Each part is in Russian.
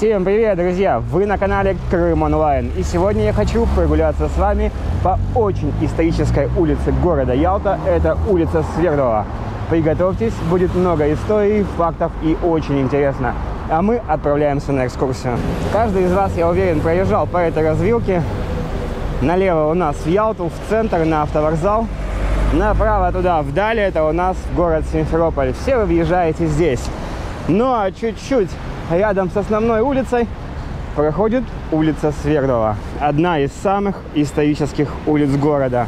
Всем привет, друзья! Вы на канале Крым Онлайн. И сегодня я хочу прогуляться с вами по очень исторической улице города Ялта. Это улица Свердлова. Приготовьтесь, будет много историй, фактов и очень интересно. А мы отправляемся на экскурсию. Каждый из вас, я уверен, проезжал по этой развилке. Налево у нас в Ялту, в центр, на автовокзал. Направо туда, вдали, это у нас город Симферополь. Все вы въезжаете здесь. Ну а чуть-чуть рядом с основной улицей проходит улица Свердлова. Одна из самых исторических улиц города.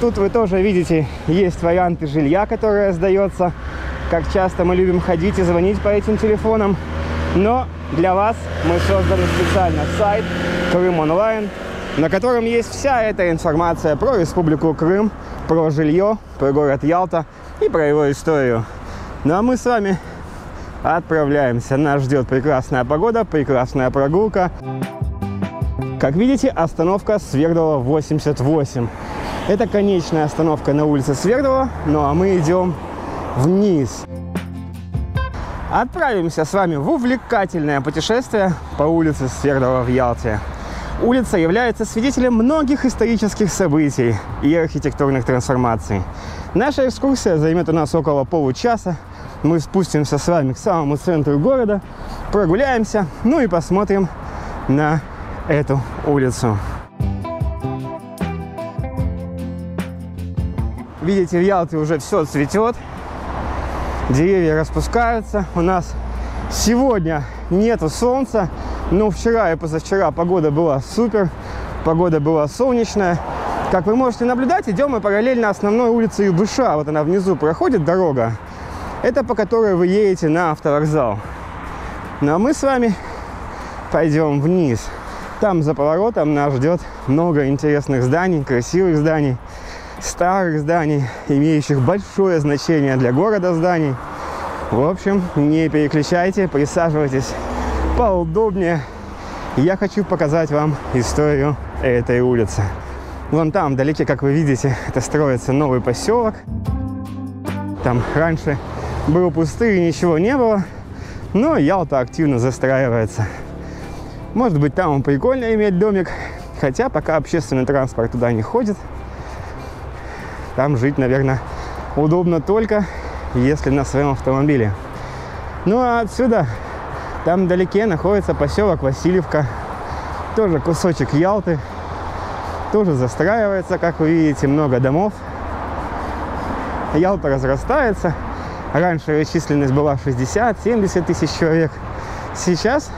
Тут вы тоже видите, есть варианты жилья, которое сдается. Как часто мы любим ходить и звонить по этим телефонам. Но для вас мы создали специально сайт Крым онлайн, на котором есть вся эта информация про Республику Крым, про жилье, про город Ялта и про его историю. Ну а мы с вами отправляемся. Нас ждет прекрасная погода, прекрасная прогулка. Как видите, остановка Свердлова 88. Это конечная остановка на улице Свердлова, ну а мы идем вниз. Отправимся с вами в увлекательное путешествие по улице Свердлова в Ялте. Улица является свидетелем многих исторических событий и архитектурных трансформаций. Наша экскурсия займет у нас около получаса, мы спустимся с вами к самому центру города, прогуляемся, ну и посмотрим на эту улицу. Видите, в Ялте уже все цветет, деревья распускаются. У нас сегодня нету солнца, но вчера и позавчера погода была супер, погода была солнечная. Как вы можете наблюдать, идем мы параллельно основной улице Юбыша. Вот она внизу проходит дорога. Это по которой вы едете на автовокзал. Ну а мы с вами пойдем вниз. Там за поворотом нас ждет много интересных зданий, красивых зданий, старых зданий, имеющих большое значение для города зданий. В общем, не переключайте, присаживайтесь поудобнее. Я хочу показать вам историю этой улицы. Вон там, вдалеке, как вы видите, это строится новый поселок. Там раньше был пустырь, ничего не было. Но Ялта активно застраивается. Может быть, там прикольно иметь домик. Хотя пока общественный транспорт туда не ходит. Там жить, наверное, удобно только, если на своем автомобиле. Ну а отсюда, там вдалеке находится поселок Васильевка. Тоже кусочек Ялты. Тоже застраивается, как вы видите, много домов. Ялта разрастается. Раньше ее численность была 60-70 тысяч человек. Сейчас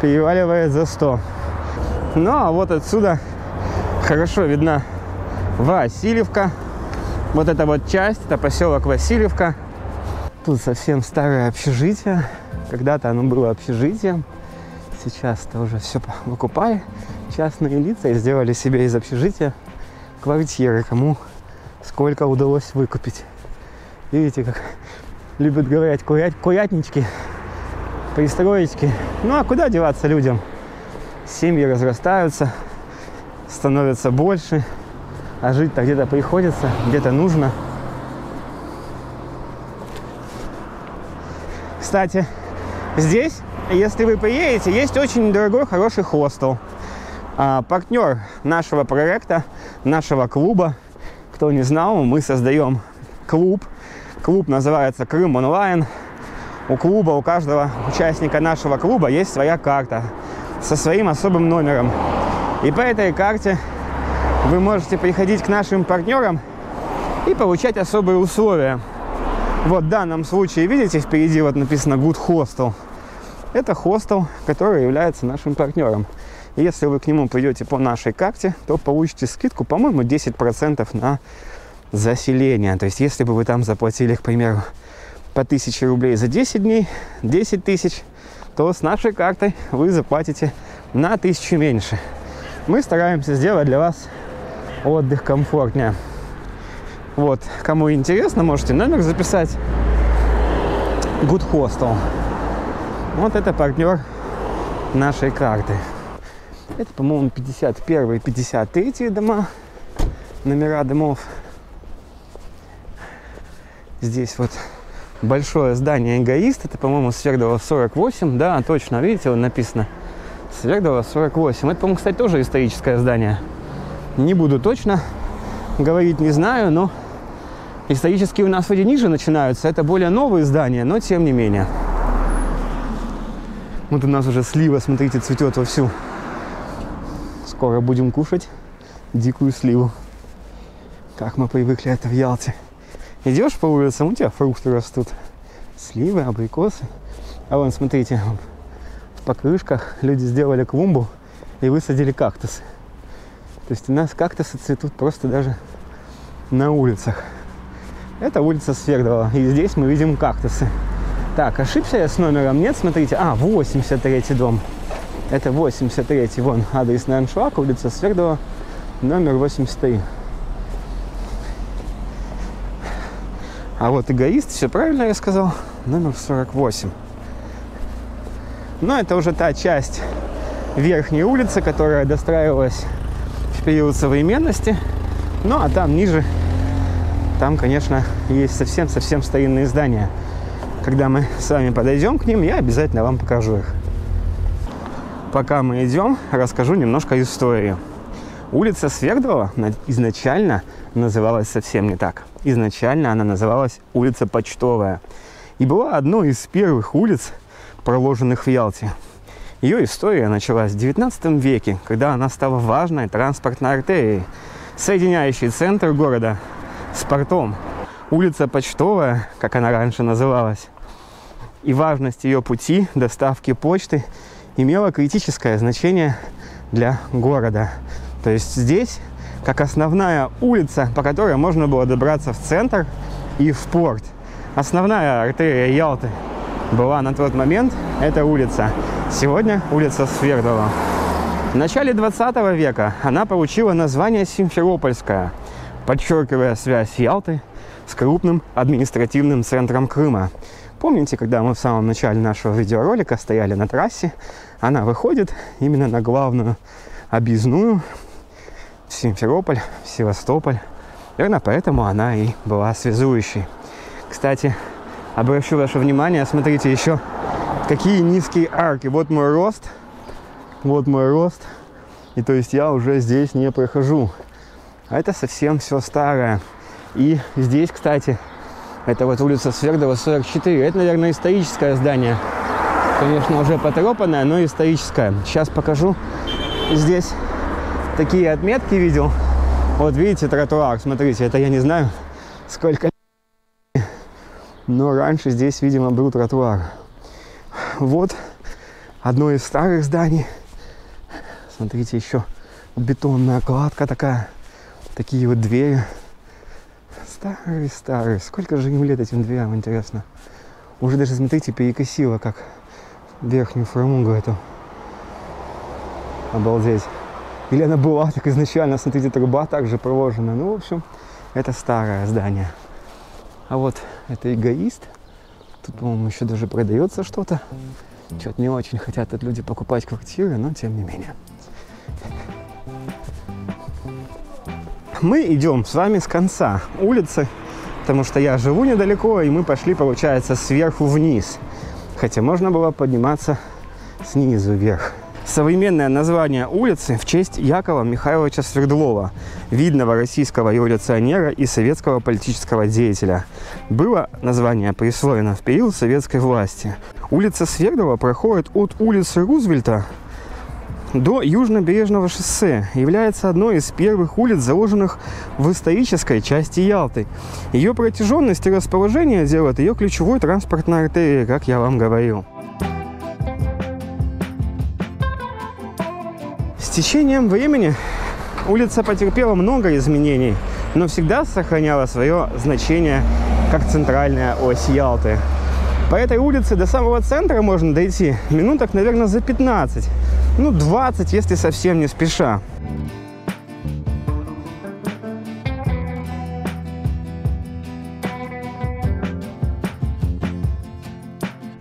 переваливает за 100. Ну, а вот отсюда хорошо видна Васильевка. Вот эта вот часть, это поселок Васильевка. Тут совсем старое общежитие. Когда-то оно было общежитием. Сейчас-то уже все выкупали. Частные лица и сделали себе из общежития квартиры. Кому сколько удалось выкупить. Видите, как любят говорить, курять, курятнички, пристроечки. Ну а куда деваться людям? Семьи разрастаются, становятся больше, а жить-то где-то приходится, где-то нужно. Кстати, здесь, если вы приедете, есть очень дорогой, хороший хостел. А, партнер нашего проекта, нашего клуба, кто не знал, мы создаем клуб Клуб называется Крым онлайн. У клуба, у каждого участника нашего клуба есть своя карта со своим особым номером. И по этой карте вы можете приходить к нашим партнерам и получать особые условия. Вот в данном случае, видите, впереди вот написано Good Hostel. Это хостел, который является нашим партнером. И если вы к нему придете по нашей карте, то получите скидку, по-моему, 10% на заселения. То есть, если бы вы там заплатили, к примеру, по 1000 рублей за 10 дней, 10 тысяч, то с нашей картой вы заплатите на 1000 меньше. Мы стараемся сделать для вас отдых комфортнее. Вот, кому интересно, можете номер записать. Good Hostel. Вот это партнер нашей карты. Это, по-моему, 51 53 дома, номера домов. Здесь вот большое здание «Эгоист». Это, по-моему, Свердлова 48. Да, точно, видите, вот написано. Свердлова 48. Это, по-моему, кстати, тоже историческое здание. Не буду точно говорить, не знаю, но исторические у нас вроде ниже начинаются. Это более новые здания, но тем не менее. Вот у нас уже слива, смотрите, цветет вовсю. Скоро будем кушать дикую сливу. Как мы привыкли это в Ялте. Идешь по улицам, у тебя фрукты растут. Сливы, абрикосы. А вон, смотрите, в покрышках люди сделали клумбу и высадили кактусы. То есть у нас кактусы цветут просто даже на улицах. Это улица Свердлова. И здесь мы видим кактусы. Так, ошибся я с номером? Нет, смотрите. А, 83 дом. Это 83 вон адресный аншлаг, улица Свердлова, номер 83. А вот эгоист, все правильно я сказал, номер 48. Но это уже та часть верхней улицы, которая достраивалась в период современности. Ну, а там ниже, там, конечно, есть совсем-совсем старинные здания. Когда мы с вами подойдем к ним, я обязательно вам покажу их. Пока мы идем, расскажу немножко историю. Улица Свердлова изначально называлась совсем не так. Изначально она называлась улица Почтовая. И была одной из первых улиц, проложенных в Ялте. Ее история началась в 19 веке, когда она стала важной транспортной артерией, соединяющей центр города с портом. Улица Почтовая, как она раньше называлась, и важность ее пути доставки почты имела критическое значение для города. То есть здесь, как основная улица, по которой можно было добраться в центр и в порт. Основная артерия Ялты была на тот момент эта улица. Сегодня улица Свердлова. В начале 20 века она получила название Симферопольская, подчеркивая связь Ялты с крупным административным центром Крыма. Помните, когда мы в самом начале нашего видеоролика стояли на трассе, она выходит именно на главную объездную Симферополь, Севастополь. Наверное, поэтому она и была связующей. Кстати, обращу ваше внимание, смотрите еще, какие низкие арки. Вот мой рост, вот мой рост. И то есть я уже здесь не прохожу. А это совсем все старое. И здесь, кстати, это вот улица Свердова, 44. Это, наверное, историческое здание. Конечно, уже потрепанное, но историческое. Сейчас покажу. Здесь такие отметки видел. Вот видите тротуар, смотрите, это я не знаю сколько но раньше здесь, видимо, был тротуар. Вот одно из старых зданий. Смотрите, еще бетонная кладка такая. Такие вот двери. Старые-старые. Сколько же им лет этим дверям, интересно. Уже даже, смотрите, перекосило, как верхнюю фрамугу эту. Обалдеть. Или она была так изначально, смотрите, труба также проложена. Ну, в общем, это старое здание. А вот это эгоист. Тут, по-моему, еще даже продается что-то. Что-то не очень хотят тут люди покупать квартиры, но тем не менее. Мы идем с вами с конца улицы, потому что я живу недалеко, и мы пошли, получается, сверху вниз. Хотя можно было подниматься снизу вверх. Современное название улицы в честь Якова Михайловича Свердлова, видного российского революционера и советского политического деятеля. Было название присвоено в период советской власти. Улица Свердлова проходит от улицы Рузвельта до Южнобережного шоссе, является одной из первых улиц, заложенных в исторической части Ялты. Ее протяженность и расположение делают ее ключевой транспортной артерией, как я вам говорил. Течением времени улица потерпела много изменений, но всегда сохраняла свое значение как центральная ось Ялты. По этой улице до самого центра можно дойти минуток, наверное, за 15. Ну, 20, если совсем не спеша.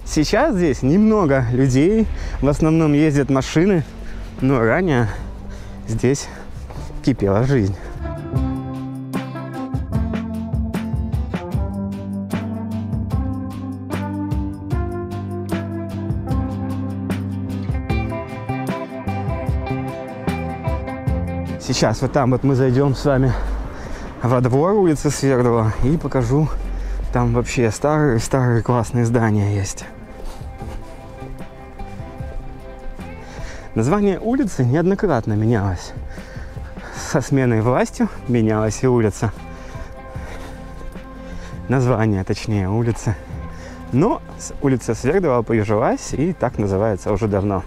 Сейчас здесь немного людей, в основном ездят машины, но ранее здесь кипела жизнь. Сейчас вот там вот мы зайдем с вами во двор улицы Свердлова и покажу, там вообще старые-старые классные здания есть. Название улицы неоднократно менялось. Со сменой властью менялась и улица. Название, точнее, улицы. Но улица Свердлова прижилась и так называется уже давно.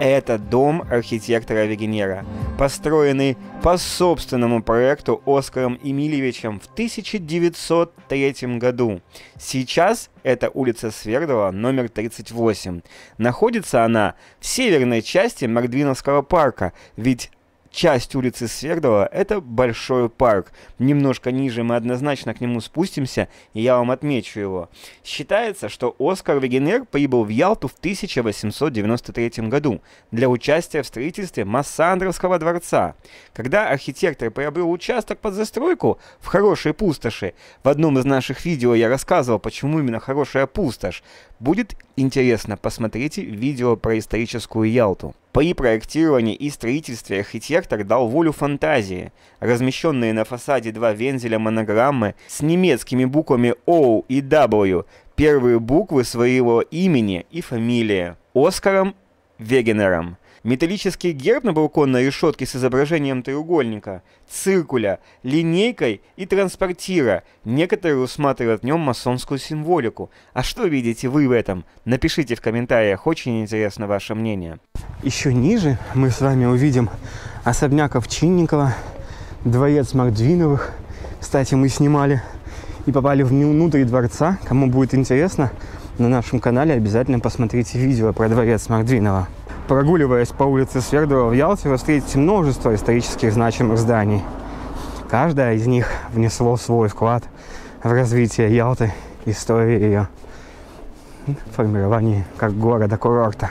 Это дом архитектора Вегенера, построенный по собственному проекту Оскаром Емельевичем в 1903 году. Сейчас это улица Свердлова, номер 38. Находится она в северной части Мордвиновского парка, ведь часть улицы Свердлова – это большой парк. Немножко ниже мы однозначно к нему спустимся, и я вам отмечу его. Считается, что Оскар Вегенер прибыл в Ялту в 1893 году для участия в строительстве Массандровского дворца. Когда архитектор приобрел участок под застройку в хорошей пустоши, в одном из наших видео я рассказывал, почему именно хорошая пустошь, Будет интересно, посмотрите видео про историческую Ялту. При проектировании и строительстве архитектор дал волю фантазии. Размещенные на фасаде два вензеля монограммы с немецкими буквами O и W, первые буквы своего имени и фамилии. Оскаром Вегенером – Металлический герб на балконной решетке с изображением треугольника, циркуля, линейкой и транспортира. Некоторые усматривают в нем масонскую символику. А что видите вы в этом? Напишите в комментариях, очень интересно ваше мнение. Еще ниже мы с вами увидим особняк Овчинникова, дворец Мордвиновых. Кстати, мы снимали и попали внутрь дворца. Кому будет интересно, на нашем канале обязательно посмотрите видео про дворец Мордвинова. Прогуливаясь по улице Свердлова в Ялте, вы встретите множество исторических значимых зданий. Каждое из них внесло свой вклад в развитие Ялты, истории ее, формирование как города-курорта.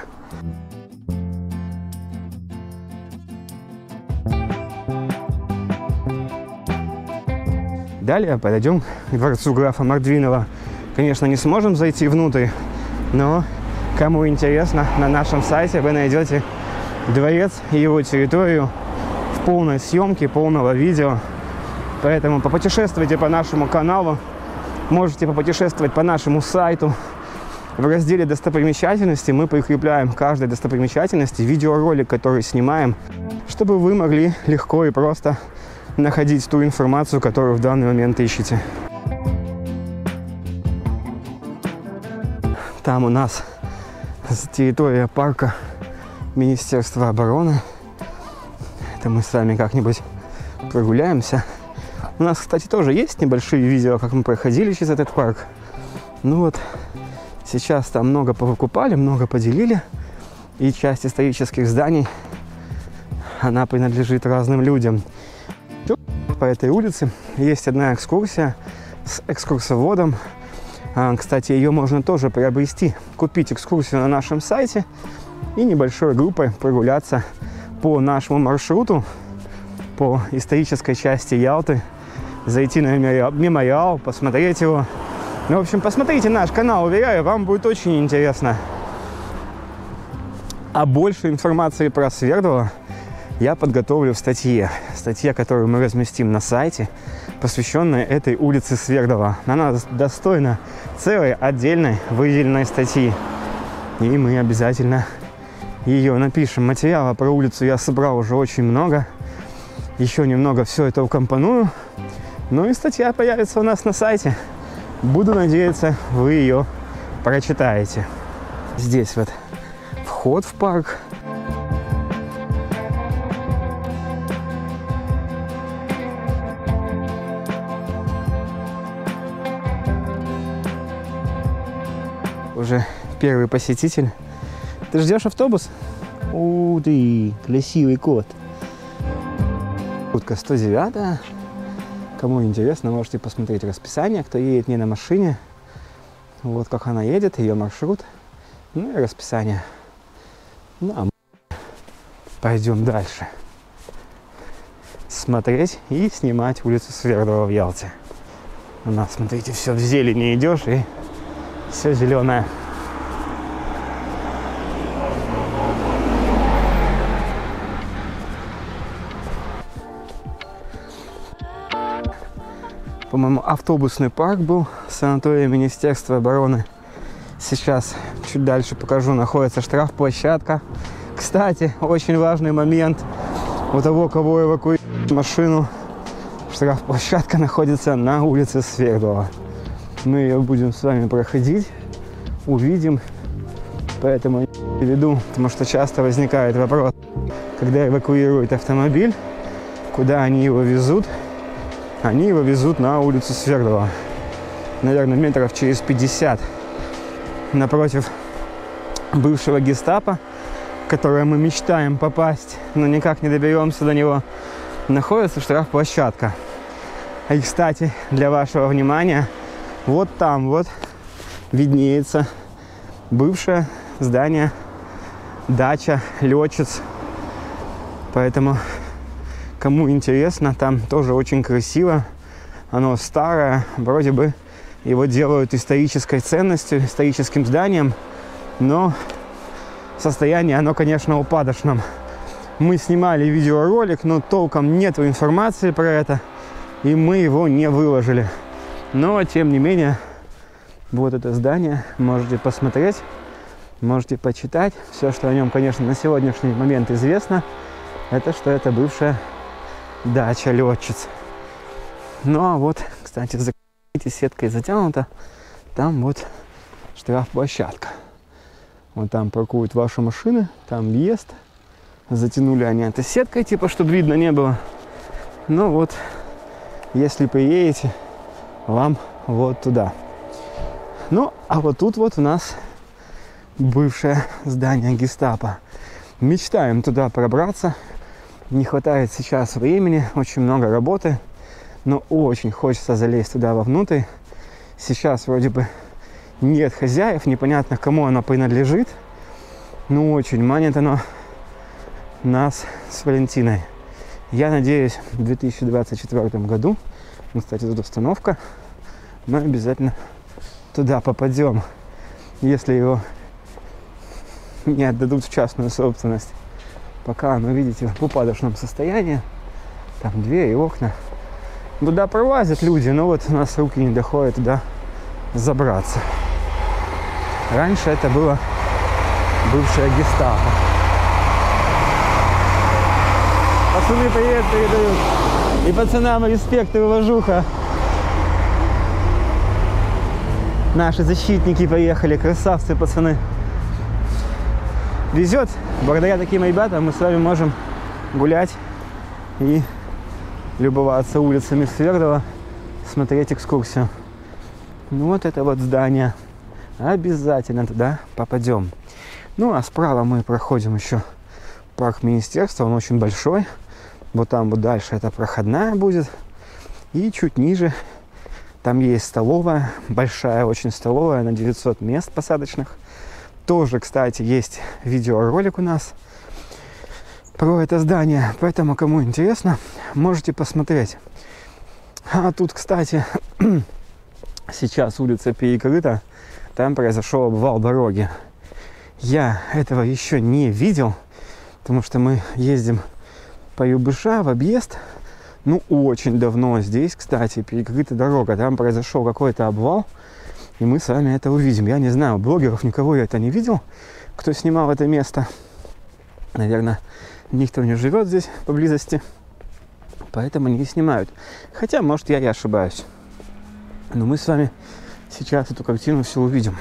Далее подойдем к дворцу графа Мордвинова. Конечно, не сможем зайти внутрь, но Кому интересно, на нашем сайте вы найдете дворец и его территорию в полной съемке, полного видео. Поэтому попутешествуйте по нашему каналу, можете попутешествовать по нашему сайту. В разделе достопримечательности мы прикрепляем каждой достопримечательности видеоролик, который снимаем, чтобы вы могли легко и просто находить ту информацию, которую в данный момент ищете. Там у нас территория парка Министерства обороны. Это мы с вами как-нибудь прогуляемся. У нас, кстати, тоже есть небольшие видео, как мы проходили через этот парк. Ну вот, сейчас там много повыкупали, много поделили. И часть исторических зданий, она принадлежит разным людям. По этой улице есть одна экскурсия с экскурсоводом кстати, ее можно тоже приобрести, купить экскурсию на нашем сайте и небольшой группой прогуляться по нашему маршруту, по исторической части Ялты, зайти на мемориал, посмотреть его. Ну, в общем, посмотрите наш канал, уверяю, вам будет очень интересно. А больше информации про Свердлова я подготовлю в статье. Статья, которую мы разместим на сайте, посвященная этой улице Свердлова. Она достойна целой отдельной выделенной статьи. И мы обязательно ее напишем. Материала про улицу я собрал уже очень много. Еще немного все это укомпоную. Ну и статья появится у нас на сайте. Буду надеяться, вы ее прочитаете. Здесь вот вход в парк. Уже первый посетитель. Ты ждешь автобус? У ты, красивый кот. Утка 109. Кому интересно, можете посмотреть расписание, кто едет не на машине. Вот как она едет, ее маршрут. Ну и расписание. Ну, а пойдем дальше смотреть и снимать улицу Свердлова в Ялте. У нас, смотрите, все в зелени идешь и все зеленое. По-моему, автобусный парк был санатория Министерства обороны. Сейчас чуть дальше покажу, находится штрафплощадка. Кстати, очень важный момент. У того, кого эвакуировать машину, штрафплощадка находится на улице Свердлова. Мы ее будем с вами проходить, увидим. Поэтому я веду, потому что часто возникает вопрос, когда эвакуируют автомобиль, куда они его везут. Они его везут на улицу Свердлова. Наверное, метров через 50 напротив бывшего гестапо, которое мы мечтаем попасть, но никак не доберемся до него, находится штрафплощадка. И, кстати, для вашего внимания, вот там вот виднеется бывшее здание, дача, летчиц. Поэтому, кому интересно, там тоже очень красиво. Оно старое, вроде бы его делают исторической ценностью, историческим зданием, но состояние оно, конечно, упадочном. Мы снимали видеоролик, но толком нет информации про это, и мы его не выложили. Но, тем не менее, вот это здание можете посмотреть, можете почитать. Все, что о нем, конечно, на сегодняшний момент известно, это что это бывшая дача летчиц. Ну а вот, кстати, закрытие сеткой затянуто, там вот штрафплощадка. Вот там паркуют ваши машины, там въезд. Затянули они это сеткой, типа, чтобы видно не было. Ну вот, если приедете, вам вот туда. Ну, а вот тут вот у нас бывшее здание гестапо. Мечтаем туда пробраться. Не хватает сейчас времени, очень много работы. Но очень хочется залезть туда вовнутрь. Сейчас вроде бы нет хозяев, непонятно, кому оно принадлежит. Ну, очень манит оно нас с Валентиной. Я надеюсь, в 2024 году, ну, кстати, тут установка, мы обязательно туда попадем, если его не отдадут в частную собственность. Пока оно, видите, в упадочном состоянии. Там двери, окна. Туда пролазят люди, но вот у нас руки не доходят туда забраться. Раньше это было бывшая гестапо. Пацаны привет передают. И пацанам респект и уважуха. Наши защитники поехали, красавцы, пацаны. Везет. Благодаря таким ребятам мы с вами можем гулять и любоваться улицами Свердлова, смотреть экскурсию. Ну вот это вот здание обязательно туда попадем. Ну, а справа мы проходим еще парк министерства, он очень большой. Вот там вот дальше это проходная будет. И чуть ниже там есть столовая, большая очень столовая на 900 мест посадочных. Тоже, кстати, есть видеоролик у нас про это здание. Поэтому, кому интересно, можете посмотреть. А тут, кстати, сейчас улица перекрыта там произошел обвал дороги. Я этого еще не видел, потому что мы ездим по ЮБШ в объезд. Ну, очень давно здесь, кстати, перекрыта дорога. Там произошел какой-то обвал, и мы с вами это увидим. Я не знаю, блогеров никого я это не видел, кто снимал это место. Наверное, никто не живет здесь поблизости, поэтому не снимают. Хотя, может, я и ошибаюсь. Но мы с вами сейчас эту картину все увидим.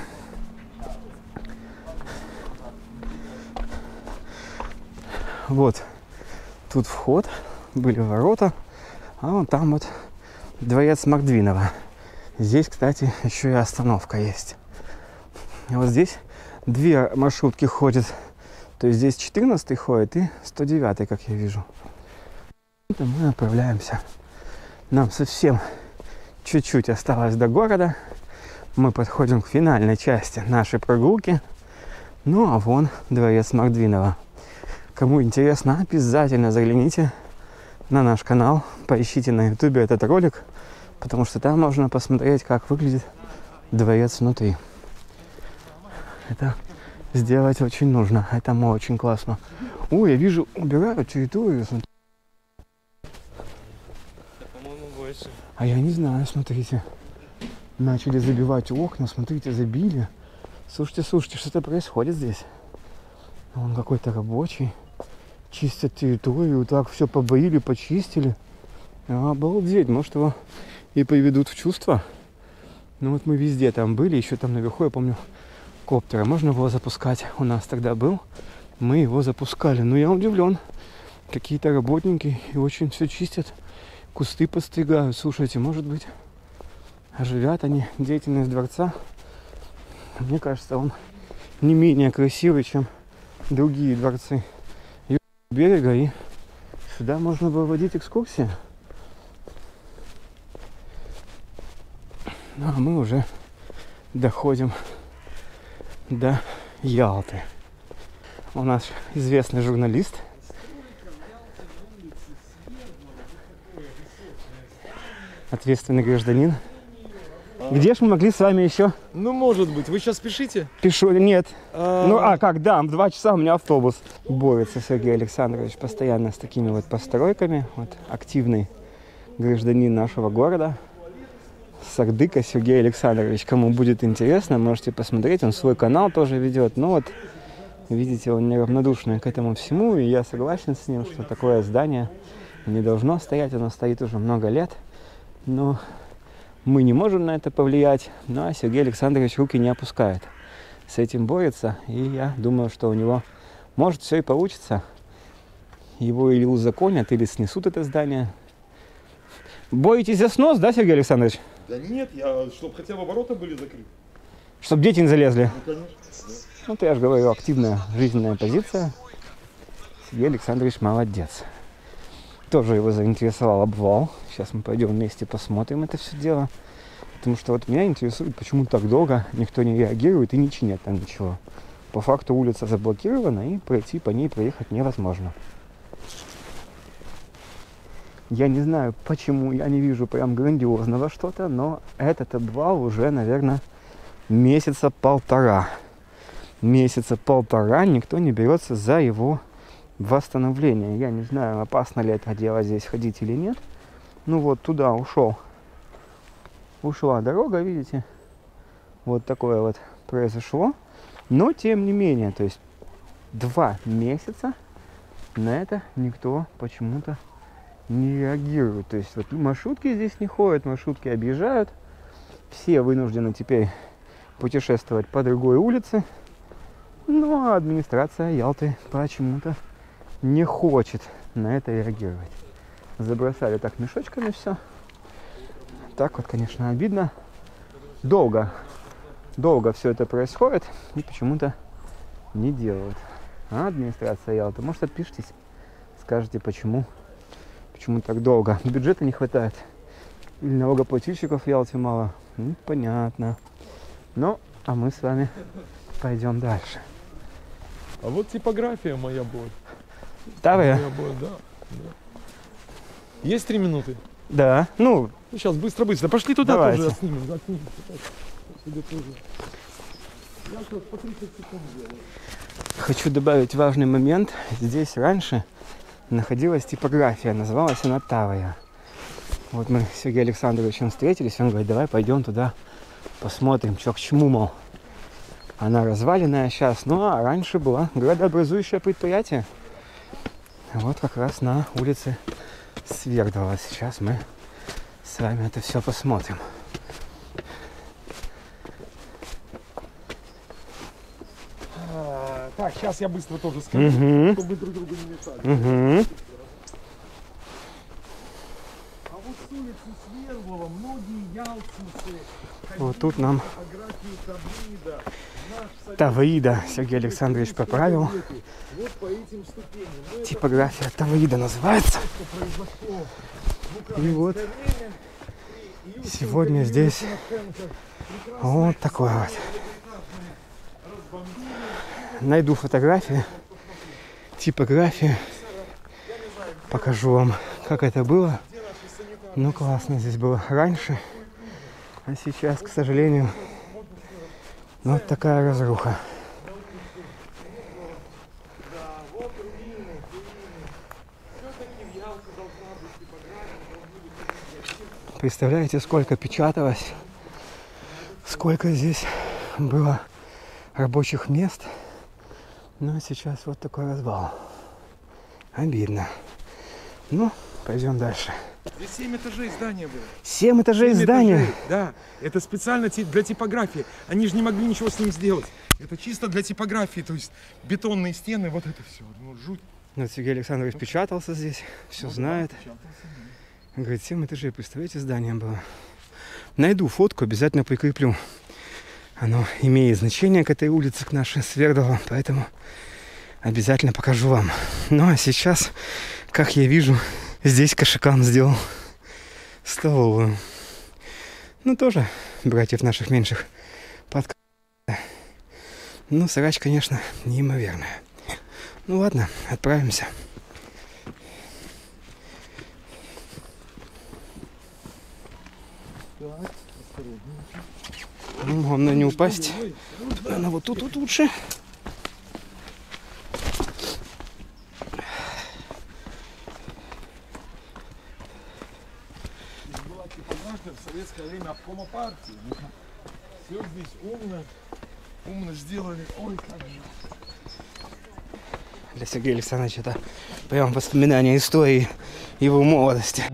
Вот тут вход, были ворота, а вон там вот дворец Макдвинова. Здесь, кстати, еще и остановка есть. И вот здесь две маршрутки ходят. То есть здесь 14 ходит и 109, как я вижу. Это мы отправляемся. Нам совсем чуть-чуть осталось до города мы подходим к финальной части нашей прогулки. Ну, а вон дворец Мордвинова. Кому интересно, обязательно загляните на наш канал, поищите на ютубе этот ролик, потому что там можно посмотреть, как выглядит дворец внутри. Это сделать очень нужно, это очень классно. Ой, я вижу, убирают территорию, смотри. Больше. А я не знаю, смотрите. Начали забивать окна, смотрите, забили. Слушайте, слушайте, что-то происходит здесь. Он какой-то рабочий. Чистят территорию, так все побоили, почистили. Обалдеть, может его и приведут в чувство. Ну вот мы везде там были, еще там наверху, я помню, коптера. Можно его запускать? У нас тогда был. Мы его запускали. Но я удивлен. Какие-то работники и очень все чистят. Кусты подстригают. Слушайте, может быть, оживят они деятельность дворца. Мне кажется, он не менее красивый, чем другие дворцы берега. И сюда можно было водить экскурсии. Ну, а мы уже доходим до Ялты. У нас известный журналист. Ответственный гражданин. Где ж мы могли с вами еще? Ну, может быть. Вы сейчас спешите? Пишу, нет. А, Ну, а как, да, в два часа у меня автобус. Борется Сергей Александрович постоянно с такими вот постройками. Вот активный гражданин нашего города. Сардыка Сергей Александрович. Кому будет интересно, можете посмотреть. Он свой канал тоже ведет. Ну вот, видите, он неравнодушный к этому всему. И я согласен с ним, что такое здание не должно стоять. Оно стоит уже много лет. Но мы не можем на это повлиять. Ну а Сергей Александрович руки не опускает. С этим борется. И я думаю, что у него может все и получится. Его или узаконят, или снесут это здание. Боитесь за снос, да, Сергей Александрович? Да нет, я, чтобы хотя бы ворота были закрыты. Чтобы дети не залезли. Ну, конечно. Ну, я же говорю, активная жизненная позиция. Сергей Александрович молодец. Тоже его заинтересовал обвал. Сейчас мы пойдем вместе посмотрим это все дело. Потому что вот меня интересует, почему так долго никто не реагирует и не чинят там ничего. По факту улица заблокирована и пройти по ней проехать невозможно. Я не знаю, почему я не вижу прям грандиозного что-то, но этот обвал уже, наверное, месяца полтора. Месяца полтора никто не берется за его восстановление. Я не знаю, опасно ли это дело здесь ходить или нет. Ну вот туда ушел. Ушла дорога, видите? Вот такое вот произошло. Но тем не менее, то есть два месяца на это никто почему-то не реагирует. То есть вот маршрутки здесь не ходят, маршрутки объезжают. Все вынуждены теперь путешествовать по другой улице. Ну а администрация Ялты почему-то не хочет на это реагировать. Забросали так мешочками все. Так вот, конечно, обидно. Долго, долго все это происходит и почему-то не делают. А администрация Ялты, может отпишитесь, скажете, почему, почему так долго. Бюджета не хватает. Или налогоплательщиков в Ялте мало. Ну, понятно. Ну, а мы с вами пойдем дальше. А вот типография моя будет. Давай. Да. да. Есть три минуты? Да. Ну, Ну, сейчас, быстро-быстро. Пошли туда Давайте. тоже отснимем. отснимем. Я сейчас по 30 секунд делаю. Хочу добавить важный момент. Здесь раньше находилась типография, называлась она Тавая. Вот мы с Сергеем Александровичем встретились, он говорит, давай пойдем туда, посмотрим, что к чему, мол. Она разваленная сейчас, ну а раньше была градообразующее предприятие. Вот как раз на улице Свердлова. Сейчас мы с вами это все посмотрим. А, Так, сейчас я быстро тоже скажу, Угу. чтобы друг другу не мешали. Угу. А вот с улицы Свердлова многие ялтинцы Вот тут нам Таврида, Сергей Александрович поправил. вот по этим ступеням. Типография Таваида называется. что произошло в И вот сегодня здесь вот такой вот. Найду фотографии типографии. Покажу вам, как это было. Ну, классно здесь было раньше. А сейчас, к сожалению, вот такая разруха. Представляете, сколько печаталось, сколько здесь было рабочих мест. Ну а сейчас вот такой развал. Обидно. Ну, пойдем дальше. Здесь 7 этажей здания было. Семь этажей Семь здания. этажей, Да, это специально для типографии. Они же не могли ничего с ним сделать. Это чисто для типографии, то есть бетонные стены, вот это все. Ну, жуть. Вот Сергей Александрович печатался здесь, все знает. Говорит, 7 этажей, представляете, здание было. Найду фотку, обязательно прикреплю. Оно имеет значение к этой улице, к нашей Свердлова, поэтому обязательно покажу вам. Ну а сейчас, как я вижу, здесь Кашикан сделал столовую. Ну тоже братьев наших меньших под Ну, срач, конечно, неимоверная. Ну ладно, отправимся. Ну, главное не упасть. Она вот тут вот лучше. В советское время обкома партии. Все здесь умно, умно сделали. Ой, как же. Для Сергея Александровича это прям воспоминание истории его молодости.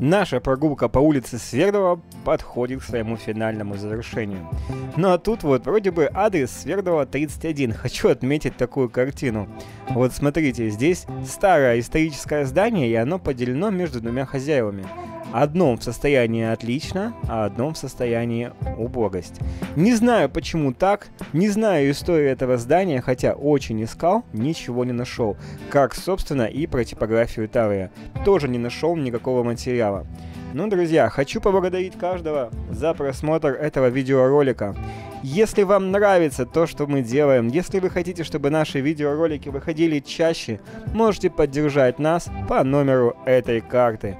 Наша прогулка по улице Свердлова подходит к своему финальному завершению. Ну а тут вот вроде бы адрес Свердлова 31. Хочу отметить такую картину. Вот смотрите, здесь старое историческое здание, и оно поделено между двумя хозяевами. Одном в состоянии отлично, а одном в состоянии убогость. Не знаю почему так, не знаю историю этого здания, хотя очень искал, ничего не нашел. Как, собственно, и про типографию Таврия. Тоже не нашел никакого материала. Ну, друзья, хочу поблагодарить каждого за просмотр этого видеоролика. Если вам нравится то, что мы делаем, если вы хотите, чтобы наши видеоролики выходили чаще, можете поддержать нас по номеру этой карты.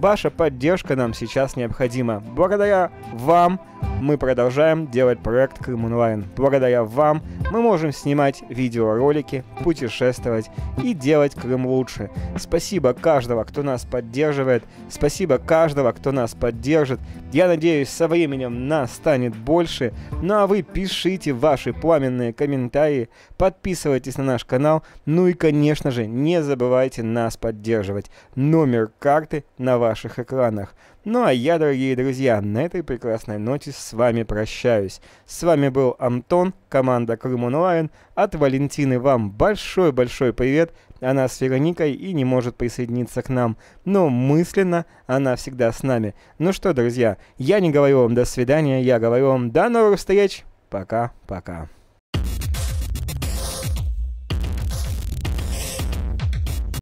Ваша поддержка нам сейчас необходима. Благодаря вам мы продолжаем делать проект Крым Онлайн. Благодаря вам мы можем снимать видеоролики, путешествовать и делать Крым лучше. Спасибо каждого, кто нас поддерживает. Спасибо каждого, кто нас поддержит. Я надеюсь, со временем нас станет больше. Ну а вы пишите ваши пламенные комментарии, подписывайтесь на наш канал. Ну и, конечно же, не забывайте нас поддерживать. Номер карты на ваших экранах. Ну а я, дорогие друзья, на этой прекрасной ноте с вами прощаюсь. С вами был Антон, команда Крым Онлайн. От Валентины вам большой-большой привет. Она с Вероникой и не может присоединиться к нам, но мысленно она всегда с нами. Ну что, друзья, я не говорю вам до свидания, я говорю вам до новых встреч. Пока-пока.